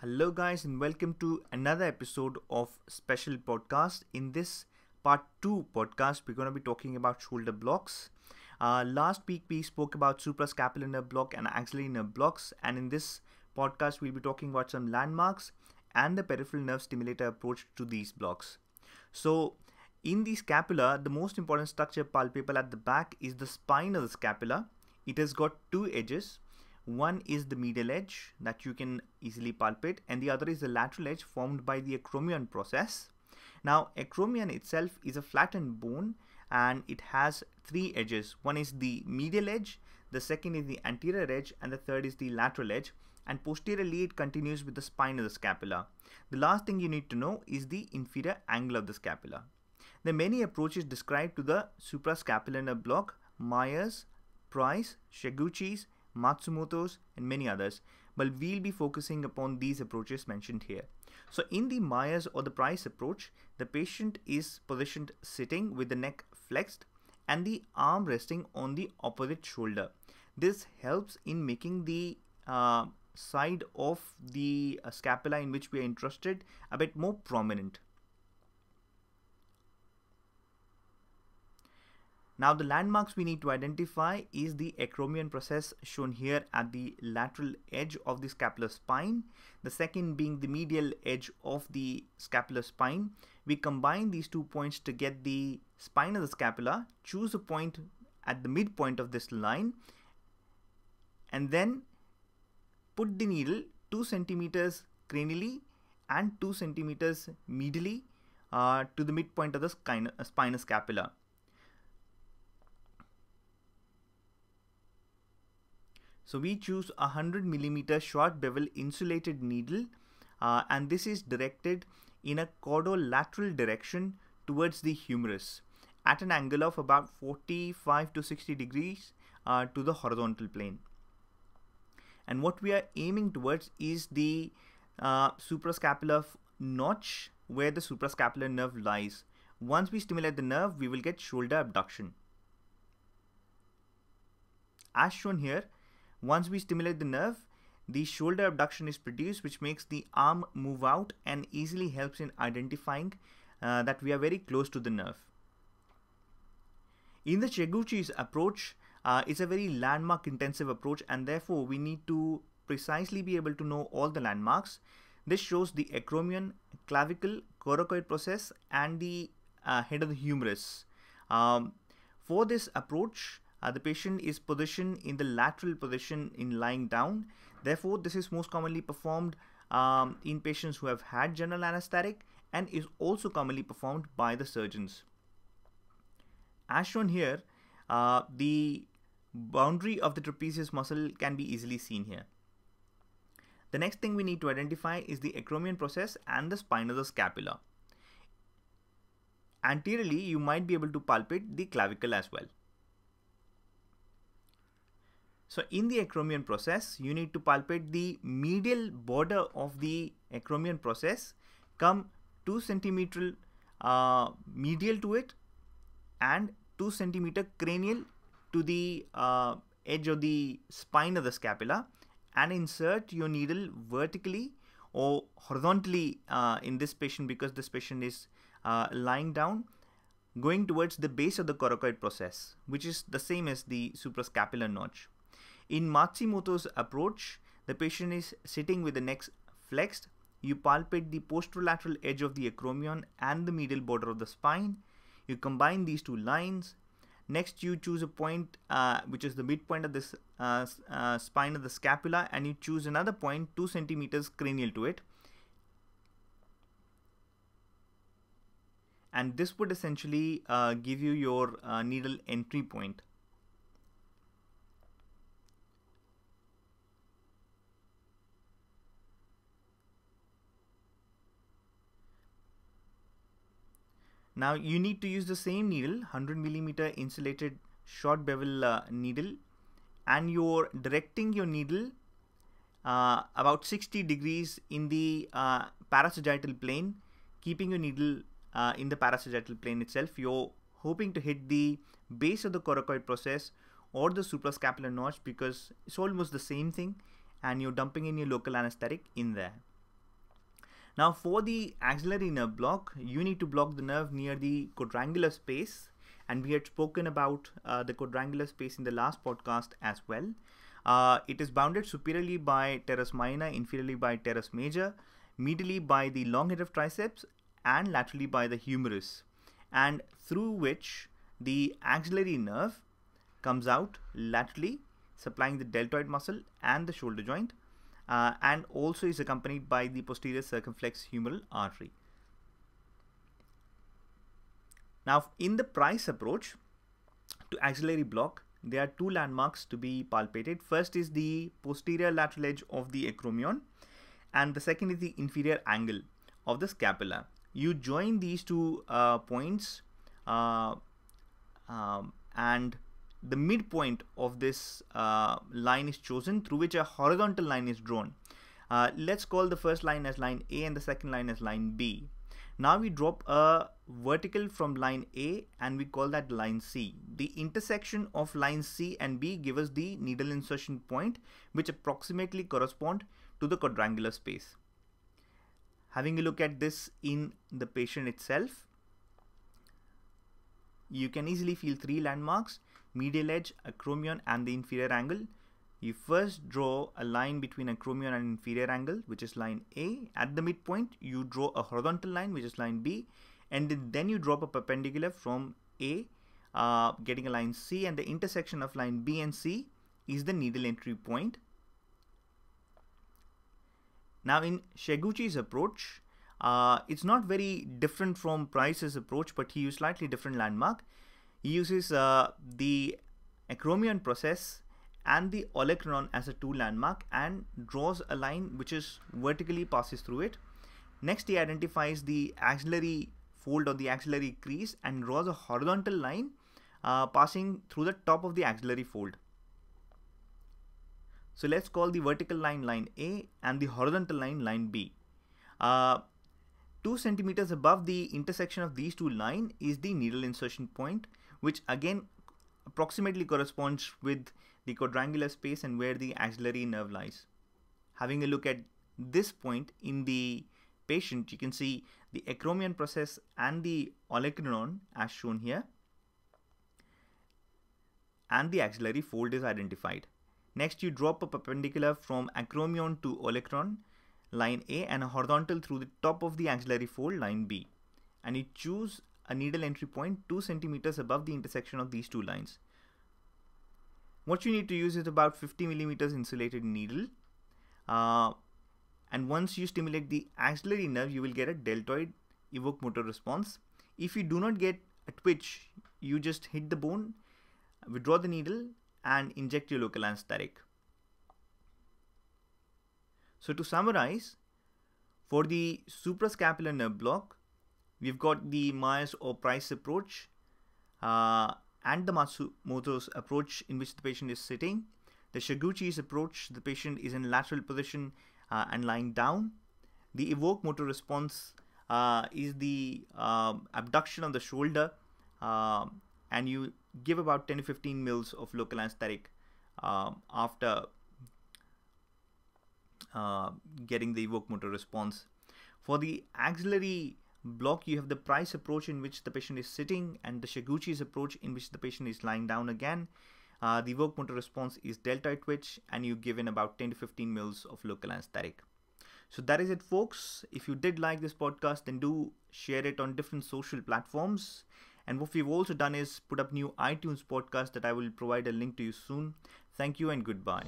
Hello, guys, and welcome to another episode of Special Podcast. In this part two podcast, we're going to be talking about shoulder blocks. Uh, last week, we spoke about suprascapular nerve block and axillary nerve blocks, and in this podcast, we'll be talking about some landmarks and the peripheral nerve stimulator approach to these blocks. So, in the scapula, the most important structure palpable at the back is the spine of the scapula. It has got two edges one is the medial edge that you can easily palpate and the other is the lateral edge formed by the acromion process. Now acromion itself is a flattened bone and it has three edges. One is the medial edge, the second is the anterior edge and the third is the lateral edge and posteriorly it continues with the spine of the scapula. The last thing you need to know is the inferior angle of the scapula. There are many approaches described to the suprascapular block, Meier's, Price, Checcucci's, Matsumoto's, and many others, but we'll be focusing upon these approaches mentioned here. So in the Meier's or the Price approach, the patient is positioned sitting with the neck flexed and the arm resting on the opposite shoulder. This helps in making the uh, side of the uh, scapula in which we are interested a bit more prominent. Now the landmarks we need to identify is the acromion process shown here at the lateral edge of the scapular spine. The second being the medial edge of the scapular spine. We combine these two points to get the spine of the scapula, choose a point at the midpoint of this line and then put the needle 2 centimeters cranially and 2 centimeters medially uh, to the midpoint of the spinous scapula. So we choose a 100 millimeter short bevel insulated needle uh, and this is directed in a caudolateral direction towards the humerus at an angle of about 45 to 60 degrees uh, to the horizontal plane. And what we are aiming towards is the uh, suprascapular notch where the suprascapular nerve lies. Once we stimulate the nerve, we will get shoulder abduction. As shown here, once we stimulate the nerve, the shoulder abduction is produced, which makes the arm move out and easily helps in identifying uh, that we are very close to the nerve. In the Checcucci's approach, uh, it's a very landmark intensive approach and therefore we need to precisely be able to know all the landmarks. This shows the acromion, clavicle, coracoid process and the uh, head of the humerus. Um, for this approach, uh, the patient is positioned in the lateral position in lying down. Therefore, this is most commonly performed um, in patients who have had general anesthetic and is also commonly performed by the surgeons. As shown here, uh, the boundary of the trapezius muscle can be easily seen here. The next thing we need to identify is the acromion process and the spine of the scapula. Anteriorly, you might be able to palpate the clavicle as well. So in the acromion process, you need to palpate the medial border of the acromion process, come 2 centimeter uh, medial to it and 2 centimeter cranial to the uh, edge of the spine of the scapula and insert your needle vertically or horizontally uh, in this patient because this patient is uh, lying down going towards the base of the coracoid process which is the same as the suprascapular notch. In Matsumoto's approach, the patient is sitting with the neck flexed. You palpate the posterolateral edge of the acromion and the medial border of the spine. You combine these two lines. Next, you choose a point uh, which is the midpoint of this uh, uh, spine of the scapula, and you choose another point 2 centimeters cranial to it. And this would essentially uh, give you your uh, needle entry point. Now you need to use the same needle, 100 millimeter insulated short bevel uh, needle, and you're directing your needle uh, about 60 degrees in the uh, parasagittal plane, keeping your needle uh, in the parasagittal plane itself. You're hoping to hit the base of the coracoid process or the suprascapular notch because it's almost the same thing and you're dumping in your local anesthetic in there. Now for the axillary nerve block, you need to block the nerve near the quadrangular space. And we had spoken about uh, the quadrangular space in the last podcast as well. Uh, it is bounded superiorly by teres minor, inferiorly by teres major, medially by the long head of triceps and laterally by the humerus. And through which the axillary nerve comes out laterally supplying the deltoid muscle and the shoulder joint uh, and also is accompanied by the posterior circumflex humeral artery. Now in the Price approach to axillary block there are two landmarks to be palpated. First is the posterior lateral edge of the acromion and the second is the inferior angle of the scapula. You join these two uh, points uh, um, and the midpoint of this uh, line is chosen through which a horizontal line is drawn. Uh, let's call the first line as line A and the second line as line B. Now we drop a vertical from line A and we call that line C. The intersection of line C and B give us the needle insertion point which approximately correspond to the quadrangular space. Having a look at this in the patient itself, you can easily feel three landmarks, medial edge, acromion and the inferior angle. You first draw a line between acromion and inferior angle which is line A. At the midpoint you draw a horizontal line which is line B and then you drop a perpendicular from A uh, getting a line C and the intersection of line B and C is the needle entry point. Now in Checcucci's approach, uh, it's not very different from Price's approach, but he used slightly different landmark. He uses uh, the acromion process and the olecranon as a two landmark and draws a line which is vertically passes through it. Next, he identifies the axillary fold or the axillary crease and draws a horizontal line uh, passing through the top of the axillary fold. So let's call the vertical line line A and the horizontal line line B. Uh, 2 centimeters above the intersection of these two lines is the needle insertion point which again approximately corresponds with the quadrangular space and where the axillary nerve lies. Having a look at this point in the patient, you can see the acromion process and the olecranon as shown here and the axillary fold is identified. Next, you drop a perpendicular from acromion to olecranon line A and a horizontal through the top of the axillary fold line B and you choose a needle entry point 2 centimeters above the intersection of these two lines. What you need to use is about 50 millimeters insulated needle uh, and once you stimulate the axillary nerve you will get a deltoid evoked motor response. If you do not get a twitch you just hit the bone, withdraw the needle and inject your local anesthetic. So to summarize, for the suprascapular nerve block, we've got the Meier's or Price approach uh, and the Matsumoto's approach in which the patient is sitting. The Checcucci's approach, the patient is in lateral position uh, and lying down. The evoke motor response uh, is the um, abduction of the shoulder um, and you give about 10 to 15 mils of local anesthetic um, after uh, getting the evoked motor response. For the axillary block, you have the Price approach in which the patient is sitting and the Checcucci's approach in which the patient is lying down again. Uh, the evoked motor response is deltoid twitch and you give in about 10 to 15 mils of local anesthetic. So that is it folks. If you did like this podcast then do share it on different social platforms. And what we've also done is put up new iTunes podcast that I will provide a link to you soon. Thank you and goodbye.